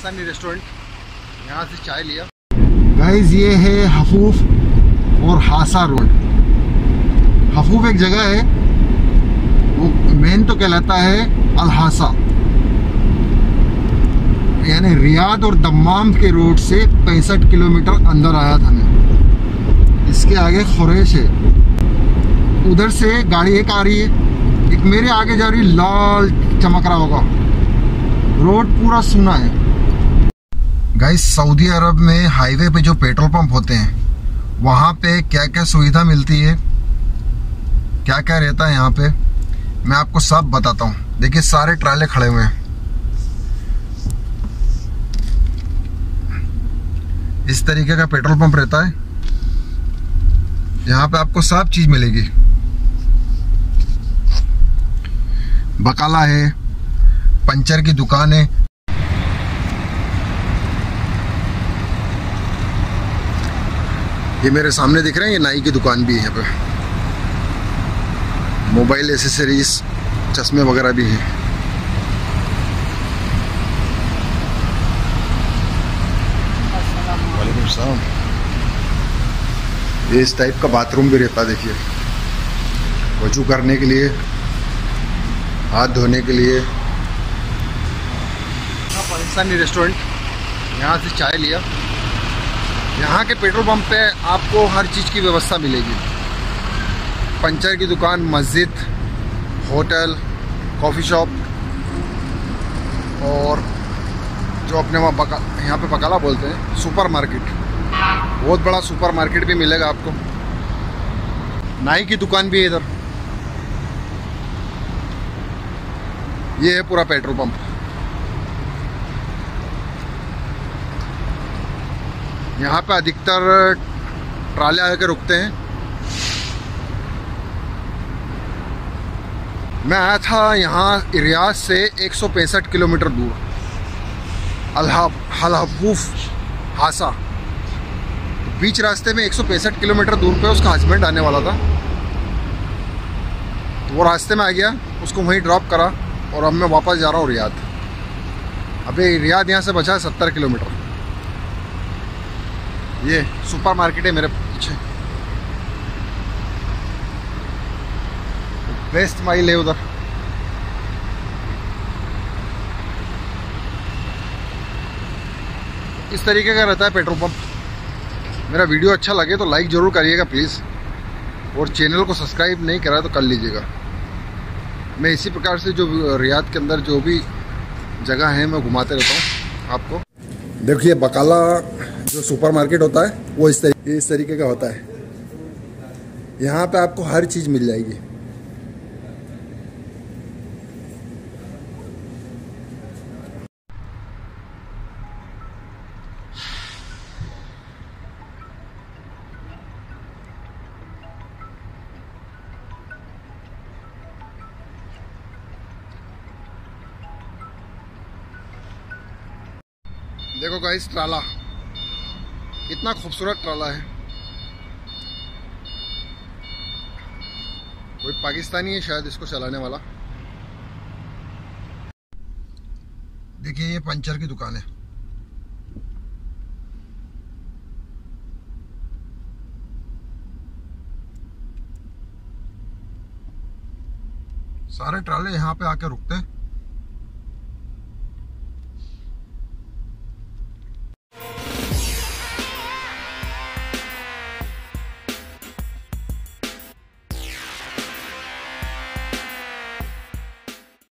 Pakistani restaurant. यहाँ से चाय लिया। गाइस, ये है हफूफ और हासा रोड। हफूफ एक जगह है, वो मेन तो कहलाता है अलहासा। यानी रियाद और दम्माम के रोड से पैंसठ किलोमीटर अंदर आया था मैं। इसके आगे खुरेश है। उधर से गाड़ी एक आ रही है। एक मेरे आगे जा रही, लाल चमक रहा होगा। रोड पूरा सुना है। गाइस सऊदी अरब में हाईवे पे जो पेट्रोल पंप होते हैं, वहाँ पे क्या क्या सुविधा मिलती है? क्या क्या रहता है यहाँ पे? मैं आपको सब बताता हूँ। देखिए, सारे ट्राले खड़े हुए हैं। इस तरीके का पेट्रोल पंप रहता है। यहाँ पे आपको सब चीज़ मिलेगी। बकाला है, पंचर की दुकान है ये मेरे सामने दिख रहे हैं, ये नाई की दुकान भी है यहाँ पे। मोबाइल एसेसरीज चश्मे वगैरह भी हैं। ये इस टाइप का बाथरूम भी रहता देखिए। वज़ू करने के लिए, हाथ धोने के लिए। पाकिस्तानी रेस्टोरेंट यहाँ से चाय लिया। यहाँ के पेट्रोल पंप पे आपको हर चीज़ की व्यवस्था मिलेगी। पंचर की दुकान, मस्जिद, होटल, कॉफ़ी शॉप और जो अपने वहाँ बका, यहाँ पे बकाला बोलते हैं सुपर मार्केट बहुत बड़ा सुपर मार्केट भी मिलेगा आपको। नाई की दुकान भी है इधर। ये है पूरा पेट्रोल पंप। यहाँ पे अधिकतर ट्राले आके रुकते हैं। मैं आया था यहाँ रियाज से एक सौ पैंसठ किलोमीटर दूर। अलहफूफ हासा। बीच रास्ते में एक सौ पैंसठ किलोमीटर दूर पे उसका हस्बैंड आने वाला था। तो वो रास्ते में आ गया, उसको वहीं ड्रॉप करा और अब मैं वापस जा रहा हूँ रियाद। अभी रियाद यहाँ से बचा है सत्तर किलोमीटर। ये सुपर मार्केट है मेरे पीछे। वेस्ट माइल है उधर। इस तरीके का रहता है पेट्रोल पंप। मेरा वीडियो अच्छा लगे तो लाइक ज़रूर करिएगा प्लीज़ और चैनल को सब्सक्राइब नहीं करा तो कर लीजिएगा। मैं इसी प्रकार से जो रियाद के अंदर जो भी जगह है, मैं घुमाते रहता हूँ आपको। देखिए बकाला जो सुपर मार्केट होता है, वो इस तरीके इस तरीके का होता है। यहाँ पे आपको हर चीज़ मिल जाएगी। देखो गाइस ट्राला। कितना खूबसूरत ट्राला है। कोई पाकिस्तानी है शायद इसको चलाने वाला। देखिए, ये पंचर की दुकान है। सारे ट्राले यहाँ पे आके रुकते हैं।